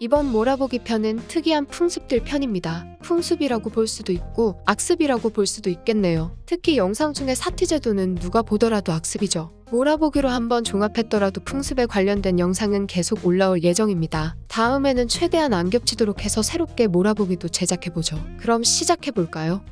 이번 몰아보기 편은 특이한 풍습들 편입니다. 풍습이라고 볼 수도 있고 악습이라고 볼 수도 있겠네요. 특히 영상 중에 사티 제도는 누가 보더라도 악습이죠. 몰아보기로 한번 종합했더라도 풍습에 관련된 영상은 계속 올라올 예정입니다. 다음에는 최대한 안 겹치도록 해서 새롭게 몰아보기도 제작해보죠. 그럼 시작해볼까요?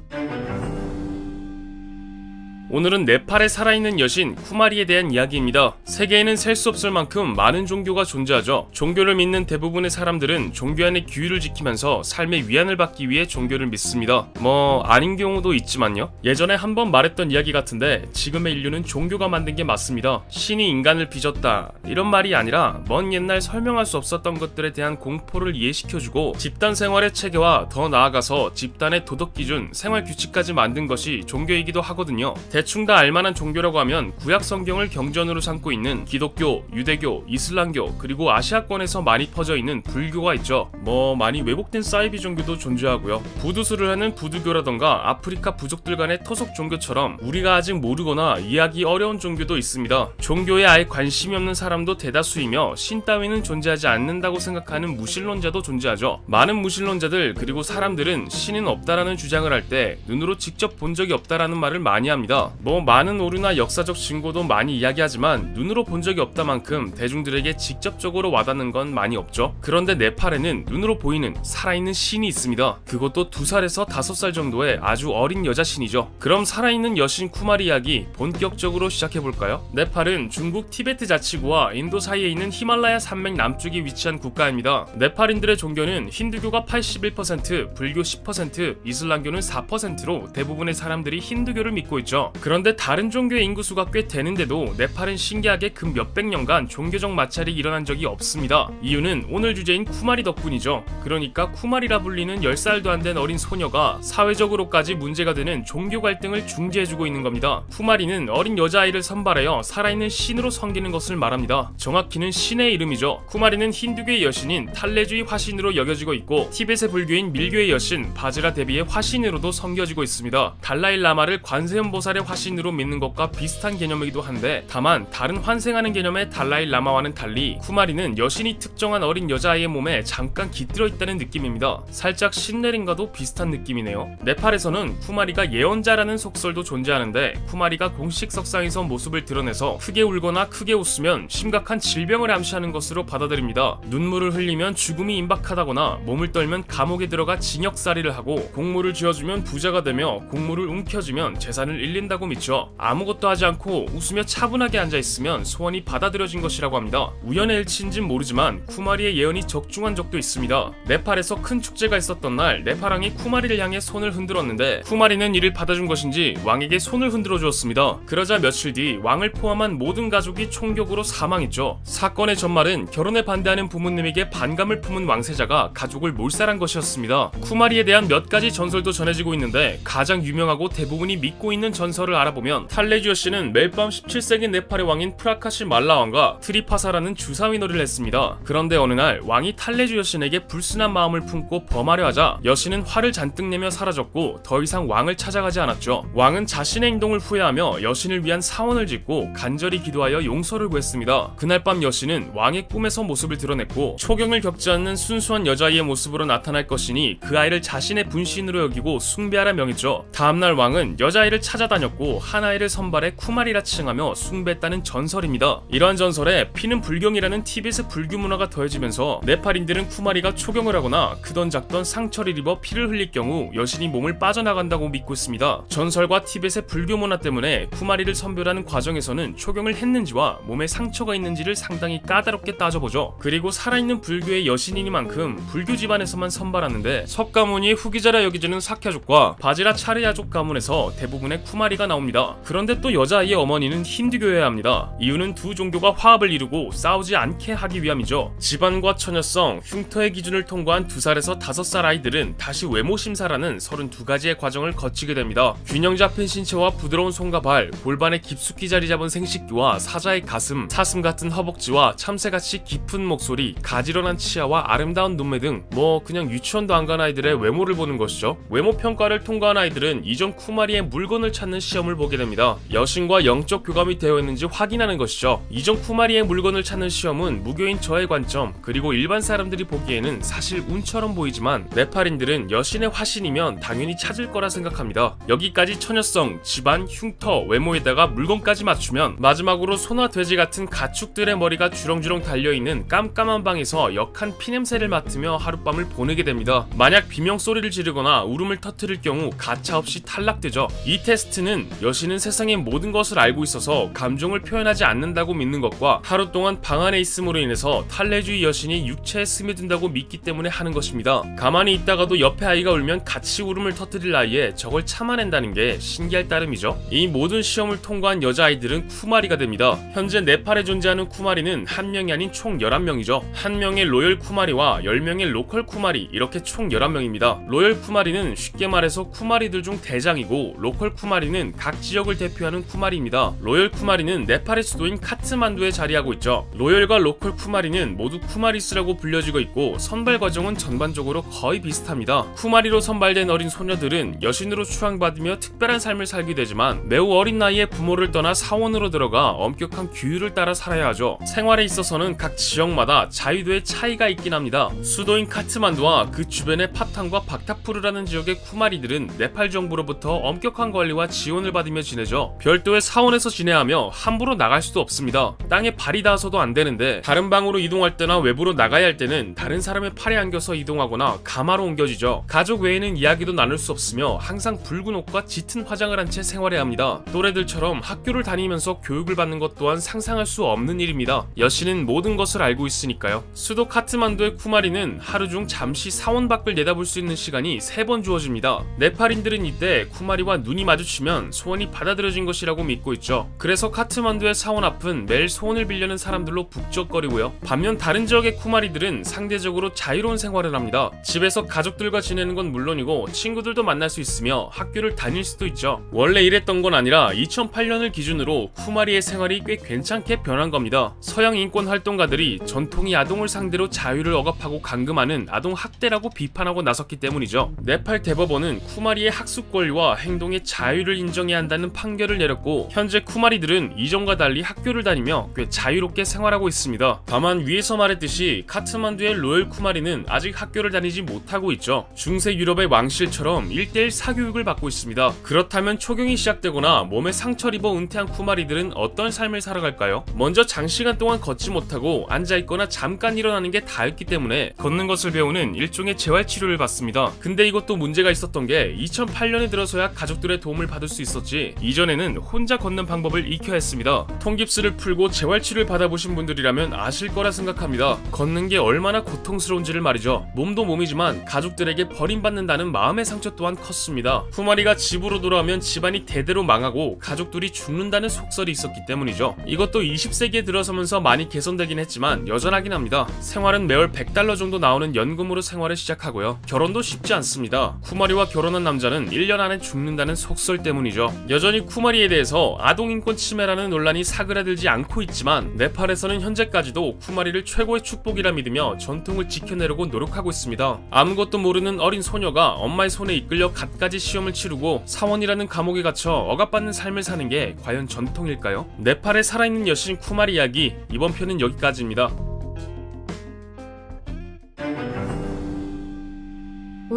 오늘은 네팔에 살아있는 여신 쿠마리에 대한 이야기입니다. 세계에는 셀 수 없을 만큼 많은 종교가 존재하죠. 종교를 믿는 대부분의 사람들은 종교 안의 규율을 지키면서 삶의 위안을 받기 위해 종교를 믿습니다. 뭐 아닌 경우도 있지만요. 예전에 한번 말했던 이야기 같은데 지금의 인류는 종교가 만든 게 맞습니다. 신이 인간을 빚었다 이런 말이 아니라 먼 옛날 설명할 수 없었던 것들에 대한 공포를 이해시켜주고 집단 생활의 체계와 더 나아가서 집단의 도덕 기준, 생활 규칙까지 만든 것이 종교이기도 하거든요. 대충 다 알만한 종교라고 하면 구약 성경을 경전으로 삼고 있는 기독교, 유대교, 이슬람교 그리고 아시아권에서 많이 퍼져 있는 불교가 있죠. 뭐 많이 왜곡된 사이비 종교도 존재하고요. 부두수를 하는 부두교라던가 아프리카 부족들 간의 토속 종교처럼 우리가 아직 모르거나 이해하기 어려운 종교도 있습니다. 종교에 아예 관심이 없는 사람도 대다수이며 신 따위는 존재하지 않는다고 생각하는 무신론자도 존재하죠. 많은 무신론자들 그리고 사람들은 신은 없다라는 주장을 할 때 눈으로 직접 본 적이 없다라는 말을 많이 합니다. 뭐 많은 오류나 역사적 증거도 많이 이야기하지만 눈으로 본 적이 없다만큼 대중들에게 직접적으로 와닿는 건 많이 없죠. 그런데 네팔에는 눈으로 보이는 살아있는 신이 있습니다. 그것도 두 살에서 다섯 살 정도의 아주 어린 여자 신이죠. 그럼 살아있는 여신 쿠마리 이야기 본격적으로 시작해볼까요? 네팔은 중국 티베트 자치구와 인도 사이에 있는 히말라야 산맥 남쪽에 위치한 국가입니다. 네팔인들의 종교는 힌두교가 81%, 불교 10%, 이슬람교는 4%로 대부분의 사람들이 힌두교를 믿고 있죠. 그런데 다른 종교의 인구수가 꽤 되는데도 네팔은 신기하게 그 몇백 년간 종교적 마찰이 일어난 적이 없습니다. 이유는 오늘 주제인 쿠마리 덕분이죠. 그러니까 쿠마리라 불리는 10살도 안 된 어린 소녀가 사회적으로까지 문제가 되는 종교 갈등을 중재해주고 있는 겁니다. 쿠마리는 어린 여자아이를 선발하여 살아있는 신으로 섬기는 것을 말합니다. 정확히는 신의 이름이죠. 쿠마리는 힌두교의 여신인 탈레주의 화신으로 여겨지고 있고 티벳의 불교인 밀교의 여신 바즈라 데비의 화신으로도 섬겨지고 있습니다. 달라이 라마를 관세음보살의 화신으로 믿는 것과 비슷한 개념이기도 한데 다만 다른 환생하는 개념의 달라이 라마와는 달리 쿠마리는 여신이 특정한 어린 여자아이의 몸에 잠깐 깃들어 있다는 느낌입니다. 살짝 신내림과도 비슷한 느낌이네요. 네팔에서는 쿠마리가 예언자라는 속설도 존재하는데 쿠마리가 공식 석상에서 모습을 드러내서 크게 울거나 크게 웃으면 심각한 질병을 암시하는 것으로 받아들입니다. 눈물을 흘리면 죽음이 임박하다거나 몸을 떨면 감옥에 들어가 징역살이를 하고 공물을 쥐어주면 부자가 되며 공물을 움켜쥐면 재산을 잃는다 고 믿죠. 아무것도 하지 않고 웃으며 차분하게 앉아있으면 소원이 받아들여진 것이라고 합니다. 우연의 일치인진 모르지만 쿠마리의 예언이 적중한 적도 있습니다. 네팔에서 큰 축제가 있었던 날 네팔왕이 쿠마리를 향해 손을 흔들었는데 쿠마리는 이를 받아준 것인지 왕에게 손을 흔들어 주었습니다. 그러자 며칠 뒤 왕을 포함한 모든 가족이 총격으로 사망했죠. 사건의 전말은 결혼에 반대하는 부모님에게 반감을 품은 왕세자가 가족을 몰살한 것이었습니다. 쿠마리에 대한 몇 가지 전설도 전해지고 있는데 가장 유명하고 대부분이 믿고 있는 전설 을 알아보면 탈레주 여신은 매일 밤 17세기 네팔의 왕인 프라카시 말라왕과 트리파사라는 주사위 놀이를 했습니다. 그런데 어느 날 왕이 탈레주 여신에게 불순한 마음을 품고 범하려 하자 여신은 화를 잔뜩 내며 사라졌고 더 이상 왕을 찾아가지 않았죠. 왕은 자신의 행동을 후회하며 여신을 위한 사원을 짓고 간절히 기도하여 용서를 구했습니다. 그날 밤 여신은 왕의 꿈에서 모습을 드러냈고 초경을 겪지 않는 순수한 여자아이의 모습으로 나타날 것이니 그 아이를 자신의 분신으로 여기고 숭배하라 명했죠. 다음날 왕은 여자아이를 찾아다녔고 한 아이를 선발해 쿠마리라 칭하며 숭배했다는 전설입니다. 이러한 전설에 피는 불경이라는 티벳의 불교 문화가 더해지면서 네팔인들은 쿠마리가 초경을 하거나 크던 작던 상처를 입어 피를 흘릴 경우 여신이 몸을 빠져나간다고 믿고 있습니다. 전설과 티벳의 불교 문화 때문에 쿠마리를 선별하는 과정에서는 초경을 했는지와 몸에 상처가 있는지를 상당히 까다롭게 따져보죠. 그리고 살아있는 불교의 여신이니만큼 불교 집안에서만 선발하는데 석가모니의 후기자라 여기지는 사캬족과 바지라 차르야족 가문에서 대부분의 쿠마리가 나옵니다. 그런데 또 여자아이의 어머니는 힌두교여야 합니다. 이유는 두 종교가 화합을 이루고 싸우지 않게 하기 위함이죠. 집안과 처녀성, 흉터의 기준을 통과한 2살에서 5살 아이들은 다시 외모 심사라는 32가지의 과정을 거치게 됩니다. 균형 잡힌 신체와 부드러운 손과 발, 골반에 깊숙이 자리 잡은 생식기와 사자의 가슴, 사슴 같은 허벅지와 참새같이 깊은 목소리, 가지런한 치아와 아름다운 눈매 등 뭐 그냥 유치원도 안 간 아이들의 외모를 보는 것이죠. 외모 평가를 통과한 아이들은 이전 쿠마리의 물건을 찾는 시험을 보게 됩니다. 여신과 영적 교감이 되어 있는지 확인하는 것이죠. 이전 쿠마리의 물건을 찾는 시험은 무교인 저의 관점 그리고 일반 사람들이 보기에는 사실 운처럼 보이지만 네팔인들은 여신의 화신이면 당연히 찾을 거라 생각합니다. 여기까지 처녀성, 집안, 흉터, 외모에다가 물건까지 맞추면 마지막으로 소나 돼지 같은 가축들의 머리가 주렁주렁 달려있는 깜깜한 방에서 역한 피냄새를 맡으며 하룻밤을 보내게 됩니다. 만약 비명 소리를 지르거나 울음을 터뜨릴 경우 가차없이 탈락되죠. 이 테스트는 여신은 세상의 모든 것을 알고 있어서 감정을 표현하지 않는다고 믿는 것과 하루 동안 방 안에 있음으로 인해서 탈레주의 여신이 육체에 스며든다고 믿기 때문에 하는 것입니다. 가만히 있다가도 옆에 아이가 울면 같이 울음을 터뜨릴 나이에 저걸 참아낸다는 게 신기할 따름이죠. 이 모든 시험을 통과한 여자아이들은 쿠마리가 됩니다. 현재 네팔에 존재하는 쿠마리는 한 명이 아닌 총 11명이죠. 한 명의 royal 쿠마리와 10명의 local 쿠마리 이렇게 총 11명입니다. royal 쿠마리는 쉽게 말해서 쿠마리들 중 대장이고 local 쿠마리는 각 지역을 대표하는 쿠마리입니다. royal 쿠마리는 네팔의 수도인 카트만두에 자리하고 있죠. royal과 local 쿠마리는 모두 쿠마리스라고 불려지고 있고 선발 과정은 전반적으로 거의 비슷합니다. 쿠마리로 선발된 어린 소녀들은 여신으로 추앙받으며 특별한 삶을 살게 되지만 매우 어린 나이에 부모를 떠나 사원으로 들어가 엄격한 규율을 따라 살아야 하죠. 생활에 있어서는 각 지역마다 자유도의 차이가 있긴 합니다. 수도인 카트만두와 그 주변의 파탄과 박타푸르라는 지역의 쿠마리들은 네팔 정부로부터 엄격한 관리와 지원 을 받으며 지내죠. 별도의 사원에서 지내며 함부로 나갈 수도 없습니다. 땅에 발이 닿아서도 안 되는데 다른 방으로 이동할 때나 외부로 나가야 할 때는 다른 사람의 팔에 안겨서 이동하거나 가마로 옮겨지죠. 가족 외에는 이야기도 나눌 수 없으며 항상 붉은 옷과 짙은 화장을 한 채 생활해야 합니다. 또래들처럼 학교를 다니면서 교육을 받는 것 또한 상상할 수 없는 일입니다. 여신은 모든 것을 알고 있으니까요. 수도 카트만두의 쿠마리는 하루 중 잠시 사원 밖을 내다볼 수 있는 시간이 세 번 주어집니다. 네팔인들은 이때 쿠마리와 눈이 마주치면 소원이 받아들여진 것이라고 믿고 있죠. 그래서 카트만두의 사원 앞은 매일 소원을 빌려는 사람들로 북적거리고요. 반면 다른 지역의 쿠마리들은 상대적으로 자유로운 생활을 합니다. 집에서 가족들과 지내는 건 물론이고 친구들도 만날 수 있으며 학교를 다닐 수도 있죠. 원래 이랬던 건 아니라 2008년을 기준으로 쿠마리의 생활이 꽤 괜찮게 변한 겁니다. 서양 인권 활동가들이 전통이 아동을 상대로 자유를 억압하고 감금하는 아동 학대라고 비판하고 나섰기 때문이죠. 네팔 대법원은 쿠마리의 학습 권리와 행동의 자유를 인정 해야 한다는 판결을 내렸고 현재 쿠마리들은 이전과 달리 학교를 다니며 꽤 자유롭게 생활하고 있습니다. 다만 위에서 말했듯이 카트만두의 로열 쿠마리는 아직 학교를 다니지 못하고 있죠. 중세 유럽의 왕실처럼 1대1 사교육을 받고 있습니다. 그렇다면 초경이 시작되거나 몸에 상처를 입어 은퇴한 쿠마리들은 어떤 삶을 살아갈까요? 먼저 장시간 동안 걷지 못하고 앉아있거나 잠깐 일어나는 게 다였기 때문에 걷는 것을 배우는 일종의 재활치료를 받습니다. 근데 이것도 문제가 있었던 게 2008년에 들어서야 가족들의 도움을 받을 수 있었지 이전에는 혼자 걷는 방법을 익혀야 했습니다. 통깁스를 풀고 재활치료를 받아보신 분들이라면 아실 거라 생각합니다. 걷는 게 얼마나 고통스러운지를 말이죠. 몸도 몸이지만 가족들에게 버림받는다는 마음의 상처 또한 컸습니다. 후마리가 집으로 돌아오면 집안이 대대로 망하고 가족들이 죽는다는 속설이 있었기 때문이죠. 이것도 20세기에 들어서면서 많이 개선되긴 했지만 여전하긴 합니다. 생활은 매월 100달러 정도 나오는 연금으로 생활을 시작하고요. 결혼도 쉽지 않습니다. 쿠마리와 결혼한 남자는 1년 안에 죽는다는 속설 때문이죠. 여전히 쿠마리에 대해서 아동인권 침해라는 논란이 사그라들지 않고 있지만 네팔에서는 현재까지도 쿠마리를 최고의 축복이라 믿으며 전통을 지켜내려고 노력하고 있습니다. 아무것도 모르는 어린 소녀가 엄마의 손에 이끌려 갖가지 시험을 치르고 사원이라는 감옥에 갇혀 억압받는 삶을 사는 게 과연 전통일까요? 네팔에 살아있는 여신 쿠마리 이야기 이번 편은 여기까지입니다.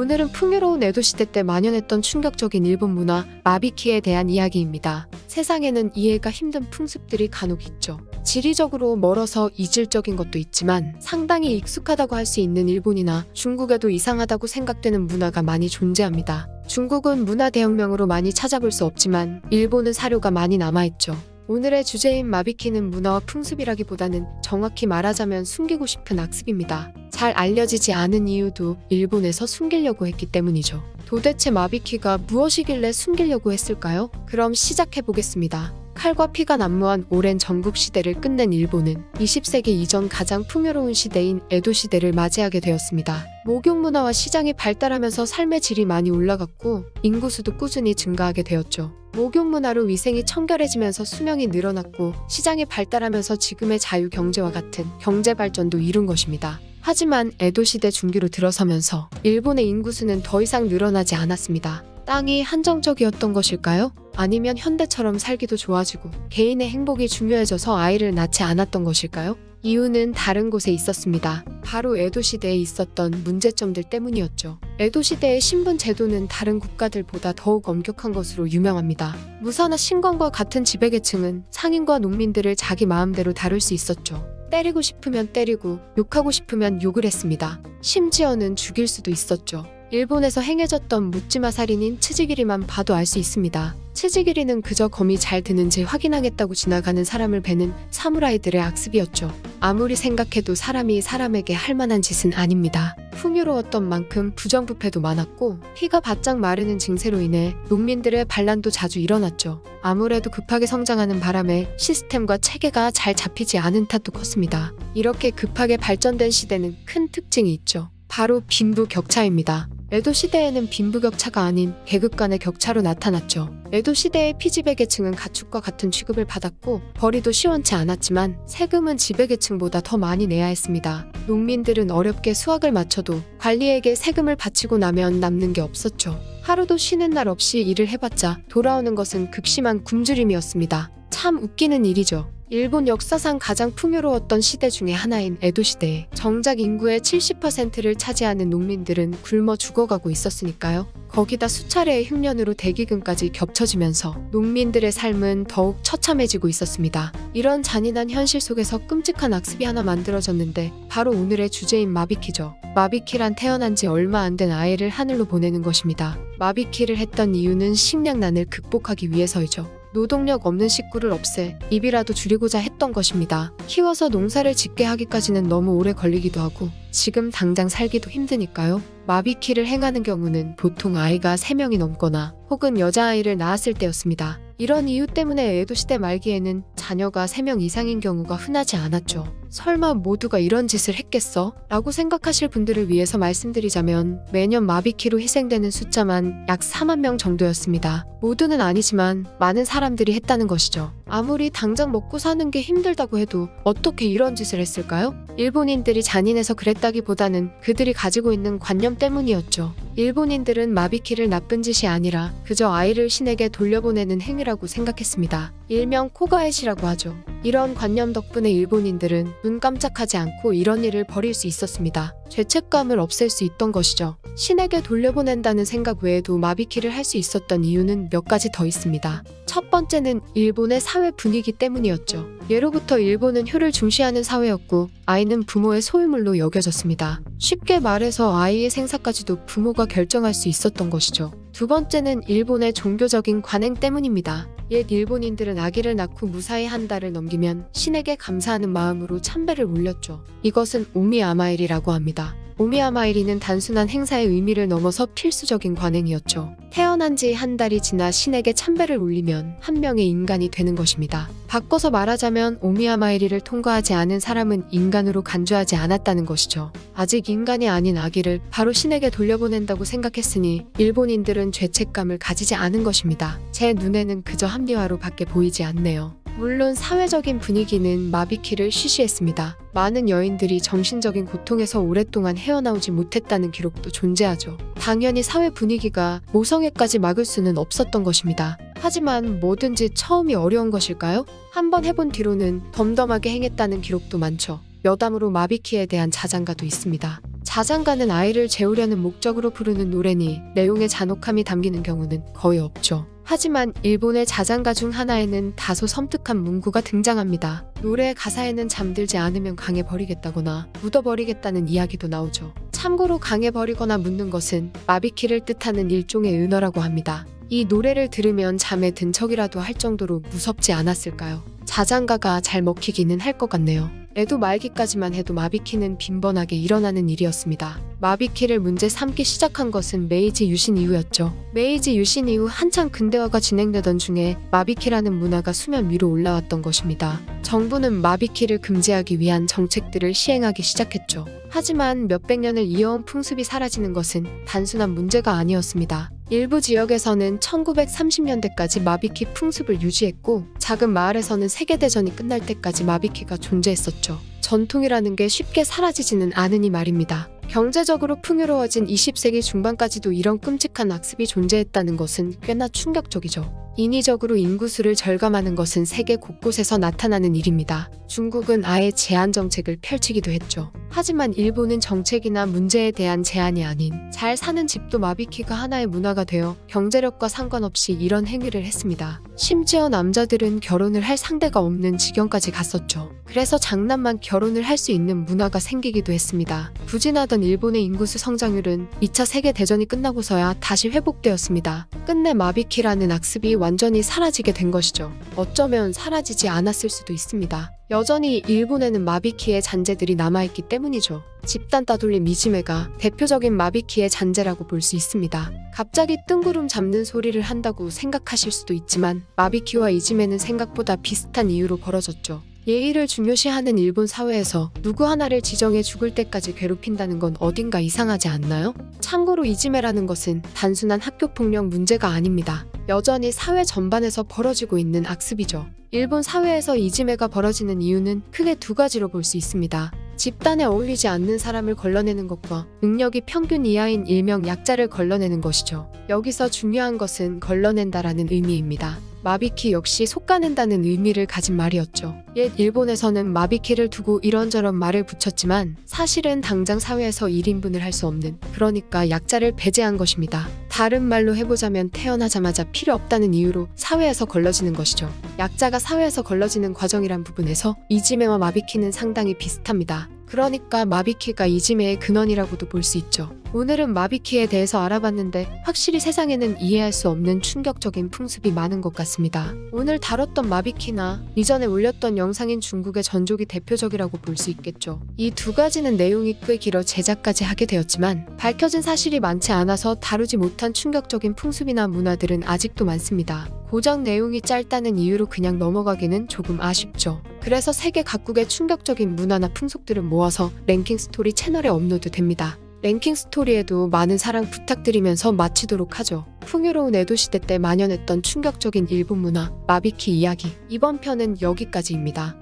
오늘은 풍요로운 에도 시대 때 만연했던 충격적인 일본 문화 마비키에 대한 이야기입니다. 세상에는 이해가 힘든 풍습들이 간혹 있죠. 지리적으로 멀어서 이질적인 것도 있지만 상당히 익숙하다고 할 수 있는 일본이나 중국에도 이상하다고 생각되는 문화가 많이 존재합니다. 중국은 문화 대혁명으로 많이 찾아볼 수 없지만 일본은 사료가 많이 남아있죠. 오늘의 주제인 마비키는 문화와 풍습이라기보다는 정확히 말하자면 숨기고 싶은 악습입니다. 잘 알려지지 않은 이유도 일본에서 숨기려고 했기 때문이죠. 도대체 마비키가 무엇이길래 숨기려고 했을까요? 그럼 시작해 보겠습니다. 칼과 피가 난무한 오랜 전국 시대를 끝낸 일본은 20세기 이전 가장 풍요로운 시대인 에도 시대를 맞이하게 되었습니다. 목욕 문화와 시장이 발달하면서 삶의 질이 많이 올라갔고 인구 수도 꾸준히 증가하게 되었죠. 목욕 문화로 위생이 청결해지면서 수명이 늘어났고 시장이 발달하면서 지금의 자유 경제와 같은 경제 발전도 이룬 것입니다. 하지만 에도 시대 중기로 들어서면서 일본의 인구수는 더 이상 늘어나지 않았습니다. 땅이 한정적이었던 것일까요? 아니면 현대처럼 살기도 좋아지고 개인의 행복이 중요해져서 아이를 낳지 않았던 것일까요? 이유는 다른 곳에 있었습니다. 바로 에도 시대에 있었던 문제점들 때문이었죠. 에도 시대의 신분 제도는 다른 국가들보다 더욱 엄격한 것으로 유명합니다. 무사나 신관과 같은 지배계층은 상인과 농민들을 자기 마음대로 다룰 수 있었죠. 때리고 싶으면 때리고 욕하고 싶으면 욕을 했습니다. 심지어는 죽일 수도 있었죠. 일본에서 행해졌던 묻지마 살인인 츠지기리만 봐도 알 수 있습니다. 츠지기리는 그저 검이 잘 드는지 확인하겠다고 지나가는 사람을 베는 사무라이들의 악습이었죠. 아무리 생각해도 사람이 사람에게 할 만한 짓은 아닙니다. 풍요로웠던 만큼 부정부패도 많았고 피가 바짝 마르는 증세로 인해 농민들의 반란도 자주 일어났죠. 아무래도 급하게 성장하는 바람에 시스템과 체계가 잘 잡히지 않은 탓도 컸습니다. 이렇게 급하게 발전된 시대는 큰 특징이 있죠. 바로 빈부 격차입니다. 에도 시대에는 빈부격차가 아닌 계급 간의 격차로 나타났죠. 에도 시대의 피지배 계층은 가축과 같은 취급을 받았고 벌이도 시원치 않았지만 세금은 지배 계층보다 더 많이 내야 했습니다. 농민들은 어렵게 수확을 마쳐도 관리에게 세금을 바치고 나면 남는 게 없었죠. 하루도 쉬는 날 없이 일을 해봤자 돌아오는 것은 극심한 굶주림이었습니다. 참 웃기는 일이죠. 일본 역사상 가장 풍요로웠던 시대 중의 하나인 에도 시대에 정작 인구의 70%를 차지하는 농민들은 굶어 죽어가고 있었으니까요. 거기다 수차례의 흉년으로 대기근까지 겹쳐지면서 농민들의 삶은 더욱 처참해지고 있었습니다. 이런 잔인한 현실 속에서 끔찍한 악습이 하나 만들어졌는데 바로 오늘의 주제인 마비키죠. 마비키란 태어난 지 얼마 안 된 아이를 하늘로 보내는 것입니다. 마비키를 했던 이유는 식량난을 극복하기 위해서이죠. 노동력 없는 식구를 없애 입이라도 줄이고자 했던 것입니다. 키워서 농사를 짓게 하기까지는 너무 오래 걸리기도 하고 지금 당장 살기도 힘드니까요. 마비키를 행하는 경우는 보통 아이가 3명이 넘거나 혹은 여자아이를 낳았을 때였습니다. 이런 이유 때문에 에도 시대 말기에는 자녀가 3명 이상인 경우가 흔하지 않았죠. 설마 모두가 이런 짓을 했겠어? 라고 생각하실 분들을 위해서 말씀드리자면 매년 마비키로 희생되는 숫자만 약 4만 명 정도였습니다. 모두는 아니지만 많은 사람들이 했다는 것이죠. 아무리 당장 먹고 사는 게 힘들다고 해도 어떻게 이런 짓을 했을까요? 일본인들이 잔인해서 그랬다기보다는 그들이 가지고 있는 관념 때문이었죠. 일본인들은 마비키를 나쁜 짓이 아니라 그저 아이를 신에게 돌려보내는 행위라고 생각했습니다. 일명 코가에시라고 하죠. 이런 관념 덕분에 일본인들은 눈 깜짝하지 않고 이런 일을 벌일 수 있었습니다. 죄책감을 없앨 수 있던 것이죠. 신에게 돌려보낸다는 생각 외에도 마비키를 할 수 있었던 이유는 몇 가지 더 있습니다. 첫 번째는 일본의 사회 분위기 때문이었죠. 예로부터 일본은 효를 중시하는 사회였고 아이는 부모의 소유물로 여겨졌습니다. 쉽게 말해서 아이의 생사까지도 부모가 결정할 수 있었던 것이죠. 두 번째는 일본의 종교적인 관행 때문입니다. 옛 일본인들은 아기를 낳고 무사히 한 달을 넘기면 신에게 감사하는 마음으로 참배를 올렸죠. 이것은 오미아마일이라고 합니다. 오미아마일이는 단순한 행사의 의미를 넘어서 필수적인 관행이었죠. 태어난 지 한 달이 지나 신에게 참배를 올리면 한 명의 인간이 되는 것입니다. 바꿔서 말하자면 오미아마일이를 통과하지 않은 사람은 인간으로 간주하지 않았다는 것이죠. 아직 인간이 아닌 아기를 바로 신에게 돌려보낸다고 생각했으니 일본인들은 죄책감을 가지지 않은 것입니다. 제 눈에는 그저 합리화로 밖에 보이지 않네요. 물론 사회적인 분위기는 마비키를 쉬쉬했습니다. 많은 여인들이 정신적인 고통에서 오랫동안 헤어나오지 못했다는 기록도 존재하죠. 당연히 사회 분위기가 모성애까지 막을 수는 없었던 것입니다. 하지만 뭐든지 처음이 어려운 것일까요? 한번 해본 뒤로는 덤덤하게 행했다는 기록도 많죠. 여담으로 마비키에 대한 자장가도 있습니다. 자장가는 아이를 재우려는 목적으로 부르는 노래니 내용의 잔혹함이 담기는 경우는 거의 없죠. 하지만 일본의 자장가 중 하나에는 다소 섬뜩한 문구가 등장합니다. 노래의 가사에는 잠들지 않으면 강해버리겠다거나 묻어버리겠다는 이야기도 나오죠. 참고로 강해버리거나 묻는 것은 마비키를 뜻하는 일종의 은어라고 합니다. 이 노래를 들으면 잠에 든 척이라도 할 정도로 무섭지 않았을까요? 자장가가 잘 먹히기는 할 것 같네요. 에도 말기까지만 해도 마비키는 빈번하게 일어나는 일이었습니다. 마비키를 문제 삼기 시작한 것은 메이지 유신 이후였죠. 메이지 유신 이후 한창 근대화가 진행되던 중에 마비키라는 문화가 수면 위로 올라왔던 것입니다. 정부는 마비키를 금지하기 위한 정책들을 시행하기 시작했죠. 하지만 몇백 년을 이어온 풍습이 사라지는 것은 단순한 문제가 아니었습니다. 일부 지역에서는 1930년대까지 마비키 풍습을 유지했고 작은 마을에서는 세계대전이 끝날 때까지 마비키가 존재했었죠. 전통이라는 게 쉽게 사라지지는 않으니 말입니다. 경제적으로 풍요로워진 20세기 중반까지도 이런 끔찍한 악습이 존재했다는 것은 꽤나 충격적이죠. 인위적으로 인구수를 절감하는 것은 세계 곳곳에서 나타나는 일입니다. 중국은 아예 제한 정책을 펼치기도 했죠. 하지만 일본은 정책이나 문제에 대한 제한이 아닌 잘 사는 집도 마비키가 하나의 문화가 되어 경제력과 상관없이 이런 행위를 했습니다. 심지어 남자들은 결혼을 할 상대가 없는 지경까지 갔었죠. 그래서 장남만 결혼을 할 수 있는 문화가 생기기도 했습니다. 부진하던 일본의 인구수 성장률은 2차 세계대전이 끝나고서야 다시 회복되었습니다. 끝내 마비키라는 악습이 완전히 사라지게 된 것이죠. 어쩌면 사라지지 않았을 수도 있습니다. 여전히 일본에는 마비키의 잔재들이 남아있기 때문이죠. 집단 따돌림 미지메가 대표적인 마비키의 잔재라고 볼 수 있습니다. 갑자기 뜬구름 잡는 소리를 한다고 생각하실 수도 있지만 마비키와 이지메는 생각보다 비슷한 이유로 벌어졌죠. 예의를 중요시하는 일본 사회에서 누구 하나를 지정해 죽을 때까지 괴롭힌다는 건 어딘가 이상하지 않나요? 참고로 이지메라는 것은 단순한 학교 폭력 문제가 아닙니다. 여전히 사회 전반에서 벌어지고 있는 악습이죠. 일본 사회에서 이지메가 벌어지는 이유는 크게 두 가지로 볼 수 있습니다. 집단에 어울리지 않는 사람을 걸러내는 것과 능력이 평균 이하인 일명 약자를 걸러내는 것이죠. 여기서 중요한 것은 걸러낸다라는 의미입니다. 마비키 역시 속가낸다는 의미를 가진 말이었죠. 옛 일본에서는 마비키를 두고 이런저런 말을 붙였지만 사실은 당장 사회에서 1인분을 할 수 없는 그러니까 약자를 배제한 것입니다. 다른 말로 해보자면 태어나자마자 필요 없다는 이유로 사회에서 걸러지는 것이죠. 약자가 사회에서 걸러지는 과정이란 부분에서 이지메와 마비키는 상당히 비슷합니다. 그러니까 마비키가 이지메의 근원이라고도 볼 수 있죠. 오늘은 마비키에 대해서 알아봤는데 확실히 세상에는 이해할 수 없는 충격적인 풍습이 많은 것 같습니다. 오늘 다뤘던 마비키나 이전에 올렸던 영상인 중국의 전족이 대표적이라고 볼 수 있겠죠. 이 두 가지는 내용이 꽤 길어 제작까지 하게 되었지만 밝혀진 사실이 많지 않아서 다루지 못한 충격적인 풍습이나 문화들은 아직도 많습니다. 고작 내용이 짧다는 이유로 그냥 넘어가기는 조금 아쉽죠. 그래서 세계 각국의 충격적인 문화나 풍속들을 모아서 랭킹 스토리 채널에 업로드 됩니다. 랭킹 스토리에도 많은 사랑 부탁드리면서 마치도록 하죠. 풍요로운 에도 시대 때 만연했던 충격적인 일본 문화, 마비키 이야기. 이번 편은 여기까지입니다.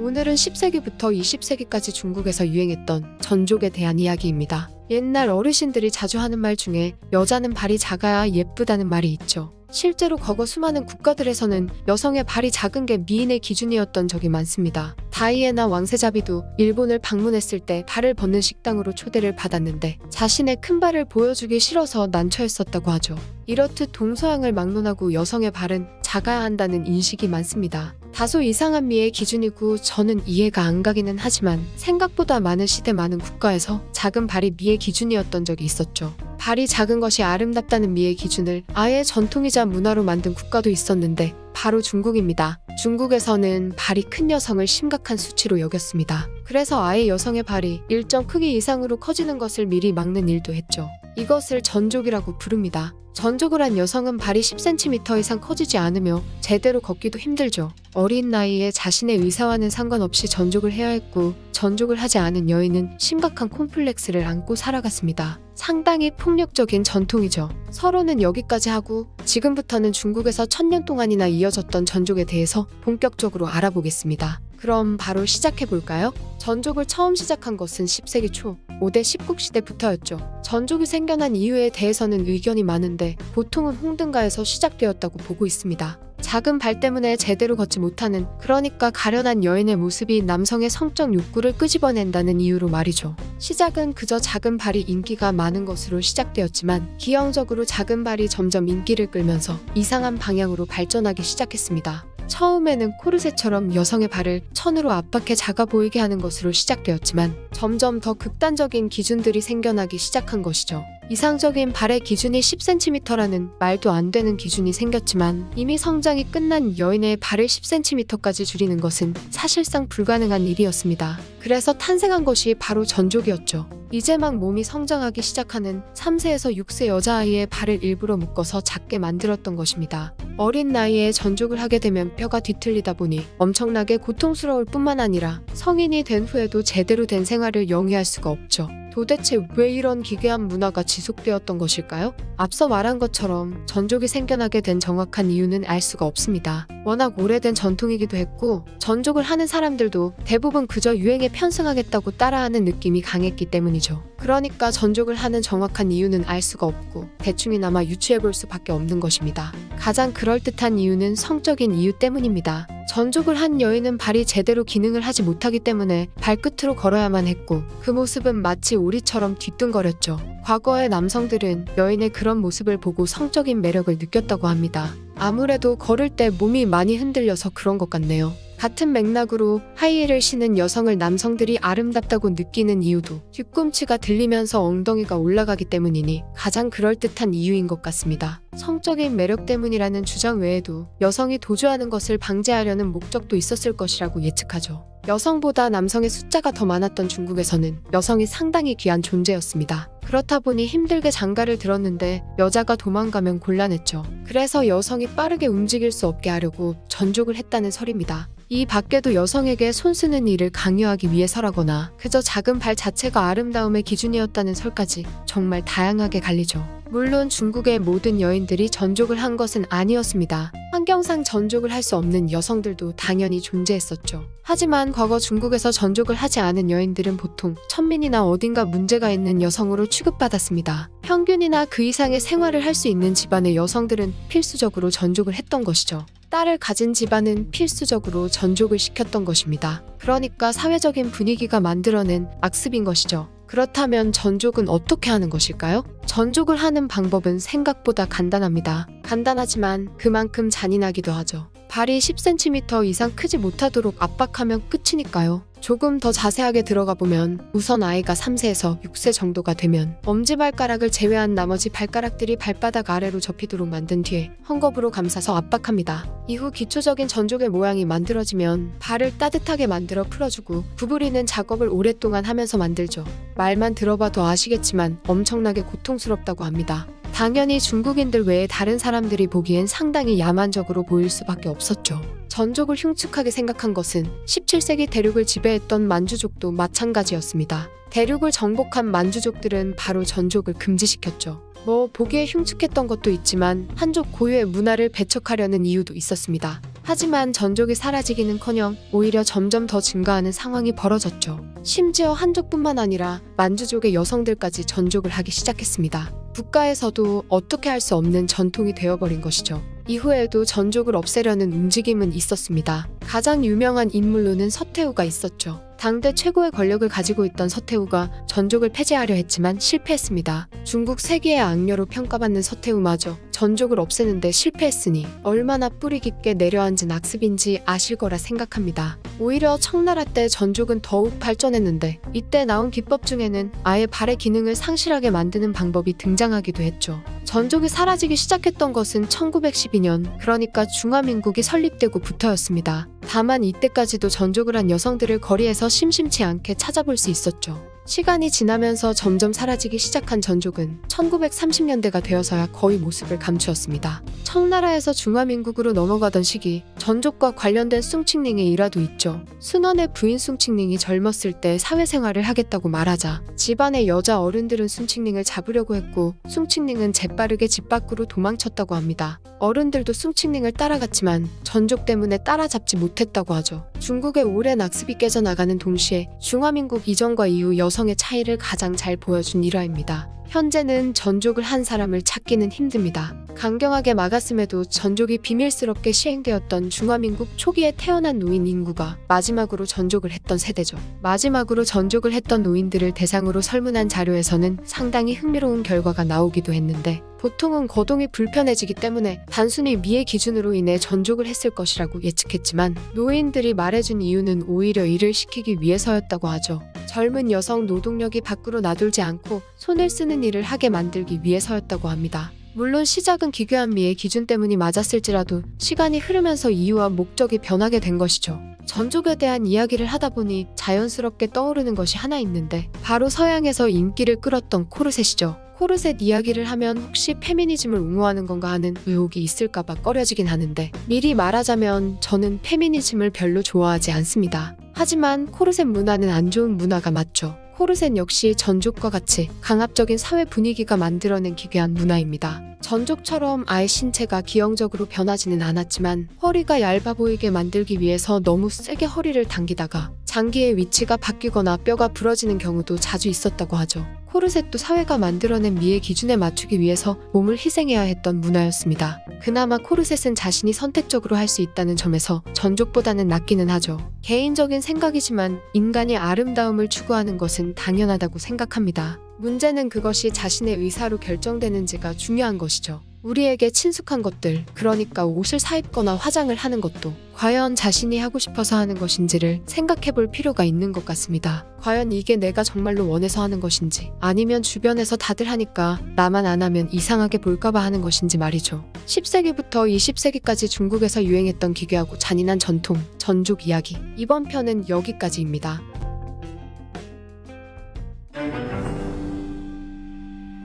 오늘은 10세기부터 20세기까지 중국에서 유행했던 전족에 대한 이야기입니다. 옛날 어르신들이 자주 하는 말 중에 여자는 발이 작아야 예쁘다는 말이 있죠. 실제로 과거 수많은 국가들에서는 여성의 발이 작은 게 미인의 기준이었던 적이 많습니다. 다이애나 왕세자비도 일본을 방문했을 때 발을 벗는 식당으로 초대를 받았는데 자신의 큰 발을 보여주기 싫어서 난처했었다고 하죠. 이렇듯 동서양을 막론하고 여성의 발은 작아야 한다는 인식이 많습니다. 다소 이상한 미의 기준이고 저는 이해가 안 가기는 하지만 생각보다 많은 시대 많은 국가에서 작은 발이 미의 기준이었던 적이 있었죠. 발이 작은 것이 아름답다는 미의 기준을 아예 전통이자 문화로 만든 국가도 있었는데 바로 중국입니다. 중국에서는 발이 큰 여성을 심각한 수치로 여겼습니다. 그래서 아예 여성의 발이 일정 크기 이상으로 커지는 것을 미리 막는 일도 했죠. 이것을 전족이라고 부릅니다. 전족을 한 여성은 발이 10cm 이상 커지지 않으며 제대로 걷기도 힘들죠. 어린 나이에 자신의 의사와는 상관없이 전족을 해야 했고 전족을 하지 않은 여인은 심각한 콤플렉스를 안고 살아갔습니다. 상당히 폭력적인 전통이죠. 서로는 여기까지 하고 지금부터는 중국에서 천년 동안이나 이어졌던 전족에 대해서 본격적으로 알아보겠습니다. 그럼 바로 시작해 볼까요? 전족을 처음 시작한 것은 10세기 초 5대 10국 시대부터였죠. 전족이 생겨난 이유에 대해서는 의견이 많은데 보통은 홍등가에서 시작되었다고 보고 있습니다. 작은 발 때문에 제대로 걷지 못하는 그러니까 가련한 여인의 모습이 남성의 성적 욕구를 끄집어낸다는 이유로 말이죠. 시작은 그저 작은 발이 인기가 많은 것으로 시작되었지만 기형적으로 작은 발이 점점 인기를 끌면서 이상한 방향으로 발전하기 시작했습니다. 처음에는 코르셋처럼 여성의 발을 천으로 압박해 작아 보이게 하는 것으로 시작되었지만 점점 더 극단적인 기준들이 생겨나기 시작한 것이죠. 이상적인 발의 기준이 10cm라는 말도 안 되는 기준이 생겼지만 이미 성장이 끝난 여인의 발을 10cm까지 줄이는 것은 사실상 불가능한 일이었습니다. 그래서 탄생한 것이 바로 전족이었죠. 이제 막 몸이 성장하기 시작하는 3세에서 6세 여자아이의 발을 일부러 묶어서 작게 만들었던 것입니다. 어린 나이에 전족을 하게 되면 뼈가 뒤틀리다 보니 엄청나게 고통스러울 뿐만 아니라 성인이 된 후에도 제대로 된 생활을 영위할 수가 없죠. 도대체 왜 이런 기괴한 문화가 지속되었던 것일까요? 앞서 말한 것처럼 전족이 생겨나게 된 정확한 이유는 알 수가 없습니다. 워낙 오래된 전통이기도 했고 전족을 하는 사람들도 대부분 그저 유행에 편승하겠다고 따라하는 느낌이 강했기 때문이죠. 그러니까 전족을 하는 정확한 이유는 알 수가 없고 대충이나마 유추해 볼 수밖에 없는 것입니다. 가장 그럴듯한 이유는 성적인 이유 때문입니다. 전족을 한 여인은 발이 제대로 기능을 하지 못하기 때문에 발끝으로 걸어야만 했고 그 모습은 마치 오리처럼 뒤뚱거렸죠. 과거의 남성들은 여인의 그런 모습을 보고 성적인 매력을 느꼈다고 합니다. 아무래도 걸을 때 몸이 많이 흔들려서 그런 것 같네요. 같은 맥락으로 하이힐을 신은 여성을 남성들이 아름답다고 느끼는 이유도 뒤꿈치가 들리면서 엉덩이가 올라가기 때문이니 가장 그럴듯한 이유인 것 같습니다. 성적인 매력 때문이라는 주장 외에도 여성이 도주하는 것을 방지하려는 목적도 있었을 것이라고 예측하죠. 여성보다 남성의 숫자가 더 많았던 중국에서는 여성이 상당히 귀한 존재였습니다. 그렇다 보니 힘들게 장가를 들었는데 여자가 도망가면 곤란했죠. 그래서 여성이 빠르게 움직일 수 없게 하려고 전족을 했다는 설입니다. 이 밖에도 여성에게 손쓰는 일을 강요하기 위해서라거나 그저 작은 발 자체가 아름다움의 기준이었다는 설까지 정말 다양하게 갈리죠. 물론 중국의 모든 여인들이 전족을 한 것은 아니었습니다. 환경상 전족을 할 수 없는 여성들도 당연히 존재했었죠. 하지만 과거 중국에서 전족을 하지 않은 여인들은 보통 천민이나 어딘가 문제가 있는 여성으로 취급받았습니다. 평균이나 그 이상의 생활을 할 수 있는 집안의 여성들은 필수적으로 전족을 했던 것이죠. 딸을 가진 집안은 필수적으로 전족을 시켰던 것입니다. 그러니까 사회적인 분위기가 만들어낸 악습인 것이죠. 그렇다면 전족은 어떻게 하는 것일까요? 전족을 하는 방법은 생각보다 간단합니다. 간단하지만 그만큼 잔인하기도 하죠. 발이 10cm 이상 크지 못하도록 압박하면 끝이니까요. 조금 더 자세하게 들어가 보면 우선 아이가 3세에서 6세 정도가 되면 엄지발가락을 제외한 나머지 발가락들이 발바닥 아래로 접히도록 만든 뒤에 헝겊으로 감싸서 압박합니다. 이후 기초적인 전족의 모양이 만들어지면 발을 따뜻하게 만들어 풀어주고 구부리는 작업을 오랫동안 하면서 만들죠. 말만 들어봐도 아시겠지만 엄청나게 고통스럽다고 합니다. 당연히 중국인들 외에 다른 사람들이 보기엔 상당히 야만적으로 보일 수밖에 없었죠. 전족을 흉측하게 생각한 것은 17세기 대륙을 지배했던 만주족도 마찬가지였습니다. 대륙을 정복한 만주족들은 바로 전족을 금지시켰죠. 뭐 보기에 흉측했던 것도 있지만 한족 고유의 문화를 배척하려는 이유도 있었습니다. 하지만 전족이 사라지기는커녕 오히려 점점 더 증가하는 상황이 벌어졌죠. 심지어 한족뿐만 아니라 만주족의 여성들까지 전족을 하기 시작했습니다. 국가에서도 어떻게 할 수 없는 전통이 되어버린 것이죠. 이후에도 전족을 없애려는 움직임은 있었습니다. 가장 유명한 인물로는 서태후가 있었죠. 당대 최고의 권력을 가지고 있던 서태후가 전족을 폐지하려 했지만 실패했습니다. 중국 세계의 악녀로 평가받는 서태후마저 전족을 없애는데 실패했으니 얼마나 뿌리 깊게 내려앉은 악습인지 아실 거라 생각합니다. 오히려 청나라 때 전족은 더욱 발전했는데 이때 나온 기법 중에는 아예 발의 기능을 상실하게 만드는 방법이 등장하기도 했죠. 전족이 사라지기 시작했던 것은 1912년, 그러니까 중화민국이 설립되고부터였습니다. 다만 이때까지도 전족을 한 여성들을 거리에서 심심치 않게 찾아볼 수 있었죠. 시간이 지나면서 점점 사라지기 시작한 전족은 1930년대가 되어서야 거의 모습을 감추었습니다. 청나라에서 중화민국으로 넘어가던 시기 전족과 관련된 숭칭링의 일화도 있죠. 순원의 부인 숭칭링이 젊었을 때 사회생활을 하겠다고 말하자 집안의 여자 어른들은 숭칭링을 잡으려고 했고 숭칭링은 재빠르게 집 밖으로 도망쳤다고 합니다. 어른들도 숭칭링을 따라갔지만 전족 때문에 따라잡지 못했다고 하죠. 중국의 오랜 악습이 깨져나가는 동시에 중화민국 이전과 이후 여 성의 차이를 가장 잘 보여준 일화입니다. 현재는 전족을 한 사람을 찾기는 힘듭니다. 강경하게 막았음에도 전족이 비밀스럽게 시행되었던 중화민국 초기에 태어난 노인 인구가 마지막으로 전족을 했던 세대죠. 마지막으로 전족을 했던 노인들을 대상으로 설문한 자료에서는 상당히 흥미로운 결과가 나오기도 했는데 보통은 거동이 불편해지기 때문에 단순히 미의 기준으로 인해 전족을 했을 것이라고 예측했지만 노인들이 말해준 이유는 오히려 일을 시키기 위해서였다고 하죠. 젊은 여성 노동력이 밖으로 나돌지 않고 손을 쓰는 일을 하게 만들기 위해서였다고 합니다. 물론 시작은 기괴한 미의 기준 때문이 맞았을지라도 시간이 흐르면서 이유와 목적이 변하게 된 것이죠. 전족에 대한 이야기를 하다 보니 자연스럽게 떠오르는 것이 하나 있는데 바로 서양에서 인기를 끌었던 코르셋이죠. 코르셋 이야기를 하면 혹시 페미니즘을 옹호하는 건가 하는 의혹이 있을까봐 꺼려지긴 하는데 미리 말하자면 저는 페미니즘을 별로 좋아하지 않습니다. 하지만 코르셋 문화는 안 좋은 문화가 맞죠. 코르셋 역시 전족과 같이 강압적인 사회 분위기가 만들어낸 기괴한 문화입니다. 전족처럼 아예 신체가 기형적으로 변하지는 않았지만 허리가 얇아 보이게 만들기 위해서 너무 세게 허리를 당기다가 장기의 위치가 바뀌거나 뼈가 부러지는 경우도 자주 있었다고 하죠. 코르셋도 사회가 만들어낸 미의 기준에 맞추기 위해서 몸을 희생해야 했던 문화였습니다. 그나마 코르셋은 자신이 선택적으로 할 수 있다는 점에서 전족보다는 낫기는 하죠. 개인적인 생각이지만 인간이 아름다움을 추구하는 것은 당연하다고 생각합니다. 문제는 그것이 자신의 의사로 결정되는지가 중요한 것이죠. 우리에게 친숙한 것들, 그러니까 옷을 사입거나 화장을 하는 것도 과연 자신이 하고 싶어서 하는 것인지를 생각해 볼 필요가 있는 것 같습니다. 과연 이게 내가 정말로 원해서 하는 것인지, 아니면 주변에서 다들 하니까 나만 안 하면 이상하게 볼까봐 하는 것인지 말이죠. 10세기부터 20세기까지 중국에서 유행했던 기괴하고 잔인한 전통, 전족 이야기. 이번 편은 여기까지입니다.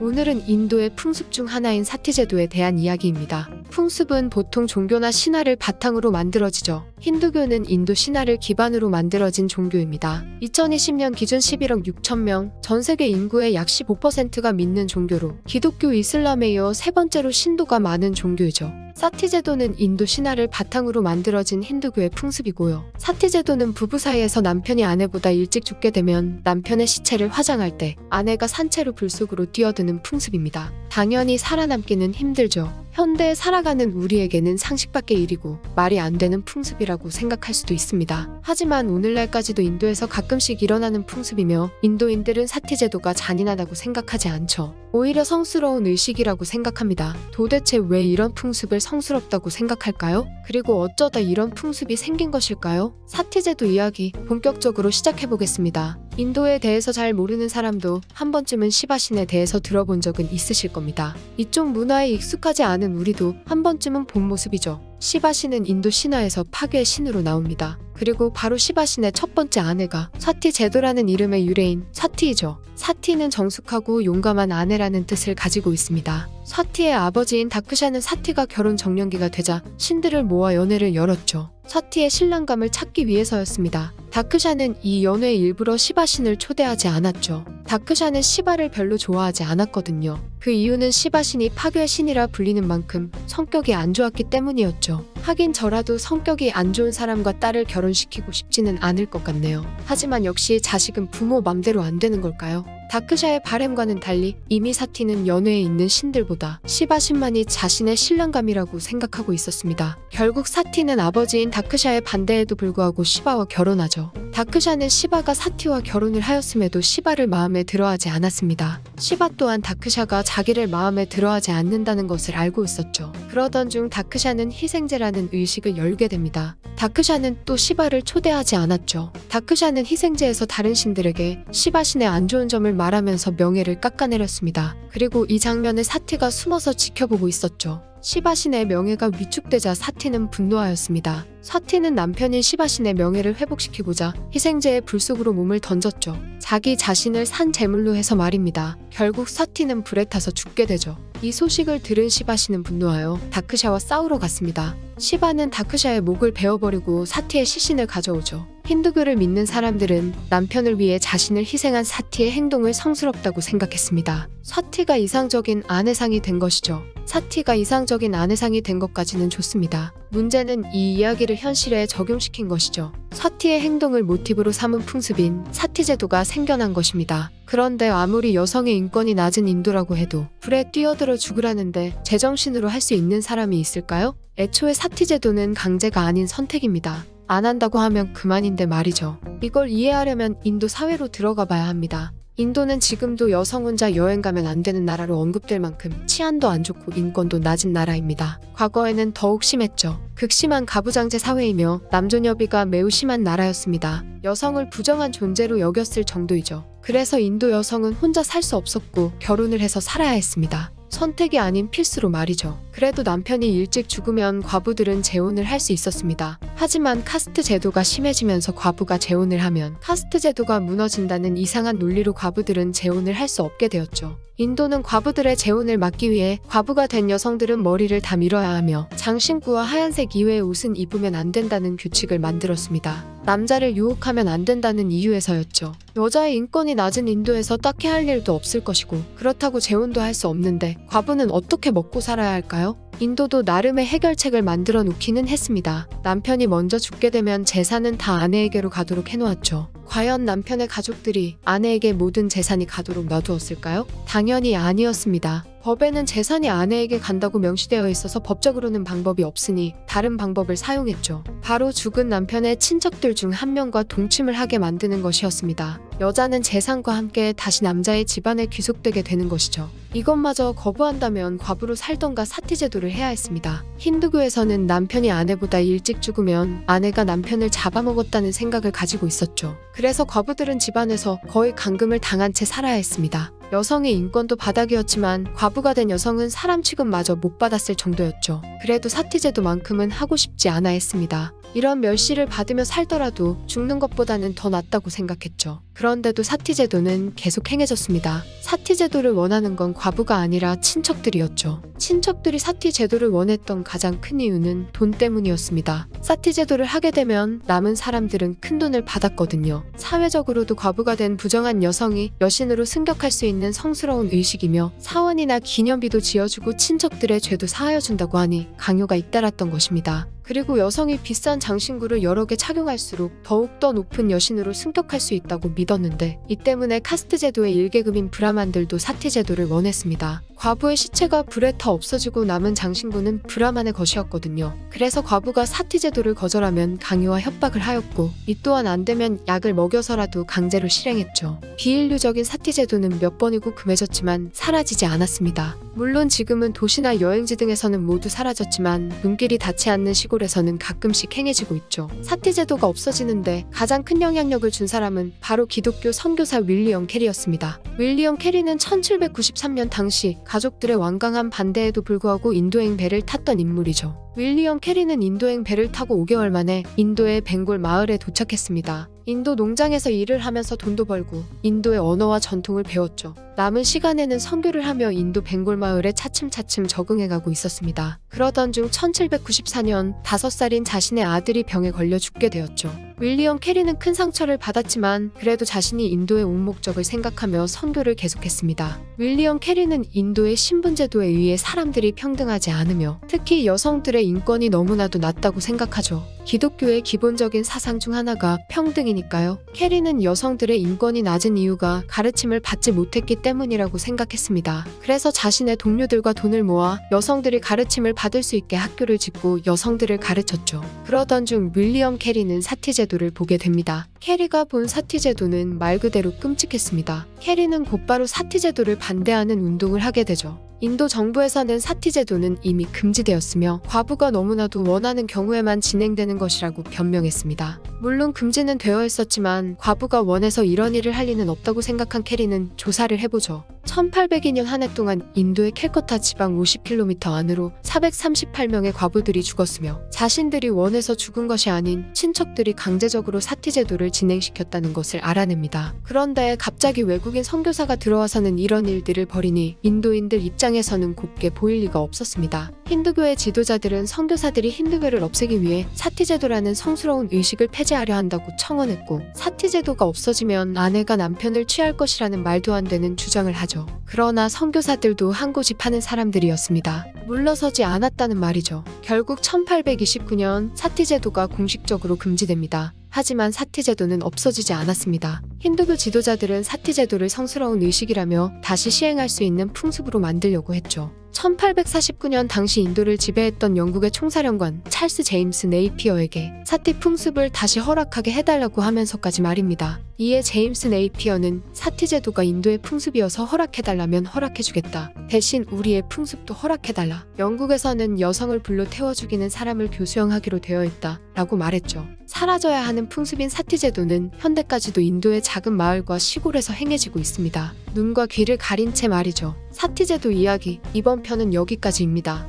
오늘은 인도의 풍습 중 하나인 사티제도에 대한 이야기입니다. 풍습은 보통 종교나 신화를 바탕으로 만들어지죠. 힌두교는 인도 신화를 기반으로 만들어진 종교입니다. 2020년 기준 11억 6천 명, 전 세계 인구의 약 15%가 믿는 종교로 기독교 이슬람에 이어 세 번째로 신도가 많은 종교이죠. 사티 제도는 인도 신화를 바탕으로 만들어진 힌두교의 풍습이고요. 사티 제도는 부부 사이에서 남편이 아내보다 일찍 죽게 되면 남편의 시체를 화장할 때 아내가 산채로 불 속으로 뛰어드는 풍습입니다. 당연히 살아남기는 힘들죠. 현대에 살아가는 우리에게는 상식 밖의 일이고 말이 안 되는 풍습이라고 생각할 수도 있습니다. 하지만 오늘날까지도 인도에서 가끔씩 일어나는 풍습이며 인도인들은 사티 제도가 잔인하다고 생각하지 않죠. 오히려 성스러운 의식이라고 생각합니다. 도대체 왜 이런 풍습을 성스럽다고 생각할까요? 그리고 어쩌다 이런 풍습이 생긴 것일까요? 사티제도 이야기 본격적으로 시작해보겠습니다. 인도에 대해서 잘 모르는 사람도 한 번쯤은 시바신에 대해서 들어본 적은 있으실 겁니다. 이쪽 문화에 익숙하지 않은 우리도 한 번쯤은 본 모습이죠. 시바신은 인도 신화에서 파괴의 신으로 나옵니다. 그리고 바로 시바신의 첫 번째 아내가 사티 제도라는 이름의 유래인 사티이죠. 사티는 정숙하고 용감한 아내라는 뜻을 가지고 있습니다. 사티의 아버지인 다크샤는 사티가 결혼 정년기가 되자 신들을 모아 연회를 열었죠. 사티의 신랑감을 찾기 위해서였습니다. 다크샤는 이 연회에 일부러 시바신을 초대하지 않았죠. 다크샤는 시바를 별로 좋아하지 않았거든요. 그 이유는 시바신이 파괴의 신이라 불리는 만큼 성격이 안 좋았기 때문이었죠. 하긴 저라도 성격이 안 좋은 사람과 딸을 결혼시키고 싶지는 않을 것 같네요. 하지만 역시 자식은 부모 맘대로 안 되는 걸까요? 다크샤의 바램과는 달리 이미 사티는 연회에 있는 신들보다 시바신만이 자신의 신랑감이라고 생각하고 있었습니다. 결국 사티는 아버지인 다크샤의 반대에도 불구하고 시바와 결혼하죠. 다크샤는 시바가 사티와 결혼을 하였음에도 시바를 마음에 들어하지 않았습니다. 시바 또한 다크샤가 자기를 마음에 들어하지 않는다는 것을 알고 있었죠. 그러던 중 다크샤는 희생제라는 의식을 열게 됩니다. 다크샤는 또 시바를 초대하지 않았죠. 다크샤는 희생제에서 다른 신들에게 시바 신의 안 좋은 점을 말하면서 명예를 깎아내렸습니다. 그리고 이 장면을 사티가 숨어서 지켜보고 있었죠. 시바신의 명예가 위축되자 사티는 분노하였습니다. 사티는 남편인 시바신의 명예를 회복시키고자 희생제의 불 속으로 몸을 던졌죠. 자기 자신을 산 제물로 해서 말입니다. 결국 사티는 불에 타서 죽게 되죠. 이 소식을 들은 시바신은 분노하여 다크샤와 싸우러 갔습니다. 시바는 다크샤의 목을 베어버리고 사티의 시신을 가져오죠. 힌두교를 믿는 사람들은 남편을 위해 자신을 희생한 사티의 행동을 성스럽다고 생각했습니다. 사티가 이상적인 아내상이 된 것이죠. 사티가 이상적인 아내상이 된 것까지는 좋습니다. 문제는 이 이야기를 현실에 적용시킨 것이죠. 사티의 행동을 모티브로 삼은 풍습인 사티 제도가 생겨난 것입니다. 그런데 아무리 여성의 인권이 낮은 인도라고 해도 불에 뛰어들어 죽으라는데 제정신으로 할 수 있는 사람이 있을까요? 애초에 사티 제도는 강제가 아닌 선택입니다. 안 한다고 하면 그만인데 말이죠. 이걸 이해하려면 인도 사회로 들어가 봐야 합니다. 인도는 지금도 여성 혼자 여행 가면 안 되는 나라로 언급될 만큼 치안도 안 좋고 인권도 낮은 나라입니다. 과거에는 더욱 심했죠. 극심한 가부장제 사회이며 남존여비가 매우 심한 나라였습니다. 여성을 부정한 존재로 여겼을 정도이죠. 그래서 인도 여성은 혼자 살 수 없었고 결혼을 해서 살아야 했습니다. 선택이 아닌 필수로 말이죠. 그래도 남편이 일찍 죽으면 과부들은 재혼을 할 수 있었습니다. 하지만 카스트 제도가 심해지면서 과부가 재혼을 하면 카스트 제도가 무너진다는 이상한 논리로 과부들은 재혼을 할 수 없게 되었죠. 인도는 과부들의 재혼을 막기 위해 과부가 된 여성들은 머리를 다 밀어야 하며 장신구와 하얀색 이외의 옷은 입으면 안 된다는 규칙을 만들었습니다. 남자를 유혹하면 안 된다는 이유에서였죠. 여자의 인권이 낮은 인도에서 딱히 할 일도 없을 것이고 그렇다고 재혼도 할 수 없는데 과부는 어떻게 먹고 살아야 할까요? 인도도 나름의 해결책을 만들어 놓기는 했습니다. 남편이 먼저 죽게 되면 재산은 다 아내에게로 가도록 해놓았죠. 과연 남편의 가족들이 아내에게 모든 재산이 가도록 놔두었을까요? 당연히 아니었습니다. 법에는 재산이 아내에게 간다고 명시되어 있어서 법적으로는 방법이 없으니 다른 방법을 사용했죠. 바로 죽은 남편의 친척들 중 한 명과 동침을 하게 만드는 것이었습니다. 여자는 재산과 함께 다시 남자의 집안에 귀속되게 되는 것이죠. 이것마저 거부한다면 과부로 살던가 사티 제도를 해야 했습니다. 힌두교에서는 남편이 아내보다 일찍 죽으면 아내가 남편을 잡아먹었다는 생각을 가지고 있었죠. 그래서 과부들은 집안에서 거의 감금을 당한 채 살아야 했습니다. 여성의 인권도 바닥이었지만 과부가 된 여성은 사람 취급마저 못 받았을 정도였죠. 그래도 사티제도만큼은 하고 싶지 않아 했습니다. 이런 멸시를 받으며 살더라도 죽는 것보다는 더 낫다고 생각했죠. 그런데도 사티제도는 계속 행해졌습니다. 사티제도를 원하는 건 과부가 아니라 친척들이었죠. 친척들이 사티제도를 원했던 가장 큰 이유는 돈 때문이었습니다. 사티제도를 하게 되면 남은 사람들은 큰 돈을 받았거든요. 사회적으로도 과부가 된 부정한 여성이 여신으로 승격할 수 있는 성스러운 의식이며 사원이나 기념비도 지어주고 친척들의 죄도 사하여준다고 하니 강요가 잇따랐던 것입니다. 그리고 여성이 비싼 장신구를 여러 개 착용할수록 더욱더 높은 여신으로 승격할 수 있다고 믿었는데 이 때문에 카스트 제도의 일계급인 브라만들도 사티 제도를 원했습니다. 과부의 시체가 불에 타 없어지고 남은 장신구는 브라만의 것이었거든요. 그래서 과부가 사티 제도를 거절하면 강요와 협박을 하였고 이 또한 안 되면 약을 먹여서라도 강제로 실행했죠. 비인류적인 사티 제도는 몇 번이고 금해졌지만 사라지지 않았습니다. 물론 지금은 도시나 여행지 등에서는 모두 사라졌지만 눈길이 닿지 않는 시골에서는 가끔씩 행해지고 있죠. 사티 제도가 없어지는데 가장 큰 영향력을 준 사람은 바로 기독교 선교사 윌리엄 캐리였습니다. 윌리엄 캐리는 1793년 당시 가족들의 완강한 반대에도 불구하고 인도행 배를 탔던 인물이죠. 윌리엄 캐리는 인도행 배를 타고 5개월 만에 인도의 벵골 마을에 도착했습니다. 인도 농장에서 일을 하면서 돈도 벌고 인도의 언어와 전통을 배웠죠. 남은 시간에는 선교를 하며 인도 벵골 마을에 차츰차츰 적응해가고 있었습니다. 그러던 중 1794년 5살인 자신의 아들이 병에 걸려 죽게 되었죠. 윌리엄 캐리는 큰 상처를 받았지만 그래도 자신이 인도에 온 목적을 생각하며 선교를 계속했습니다. 윌리엄 캐리는 인도의 신분제도에 의해 사람들이 평등하지 않으며 특히 여성들의 인권이 너무나도 낮다고 생각하죠. 기독교의 기본적인 사상 중 하나가 평등이니까요. 캐리는 여성들의 인권이 낮은 이유가 가르침을 받지 못했기 때문이라고 생각했습니다. 그래서 자신의 동료들과 돈을 모아 여성들이 가르침을 받을 수 있게 학교를 짓고 여성들을 가르쳤죠. 그러던 중 윌리엄 캐리는 사티 제도를 보게 됩니다. 캐리가 본 사티 제도는 말 그대로 끔찍했습니다. 캐리는 곧바로 사티 제도를 반대하는 운동을 하게 되죠. 인도 정부에서는 사티 제도는 이미 금지되었으며 과부가 너무나도 원하는 경우에만 진행되는 것이라고 변명했습니다. 물론 금지는 되어 있었지만 과부가 원해서 이런 일을 할 리는 없다고 생각한 캐리는 조사를 해보죠. 1802년 한 해 동안 인도의 캘커타 지방 50km 안으로 438명의 과부들이 죽었으며 자신들이 원해서 죽은 것이 아닌 친척들이 강제적으로 사티 제도를 진행시켰다는 것을 알아냅니다. 그런데 갑자기 외국인 선교사가 들어와서는 이런 일들을 벌이니 인도인들 입장에서는 곱게 보일 리가 없었습니다. 힌두교의 지도자들은 선교사들이 힌두교를 없애기 위해 사티 제도라는 성스러운 의식을 폐지 하려 한다고 청원했고 사티제도가 없어지면 아내가 남편을 취할 것이라는 말도 안 되는 주장을 하죠. 그러나 선교사들도 한 고집 하는 사람들이었습니다. 물러서지 않았다는 말이죠. 결국 1829년 사티제도가 공식적으로 금지됩니다. 하지만 사티제도는 없어지지 않았습니다. 힌두교 지도자들은 사티제도를 성스러운 의식이라며 다시 시행할 수 있는 풍습으로 만들려고 했죠. 1849년 당시 인도를 지배했던 영국의 총사령관 찰스 제임스 네이피어에게 사티 풍습을 다시 허락하게 해달라고 하면서까지 말입니다. 이에 제임스 네이피어는 사티 제도가 인도의 풍습이어서 허락해달라면 허락해주겠다. 대신 우리의 풍습도 허락해달라. 영국에서는 여성을 불로 태워 죽이는 사람을 교수형하기로 되어 있다. 라고 말했죠. 사라져야 하는 풍습인 사티 제도는 현대까지도 인도의 작은 마을과 시골에서 행해지고 있습니다. 눈과 귀를 가린 채 말이죠. 사티제도 이야기 이번 편은 여기까지입니다.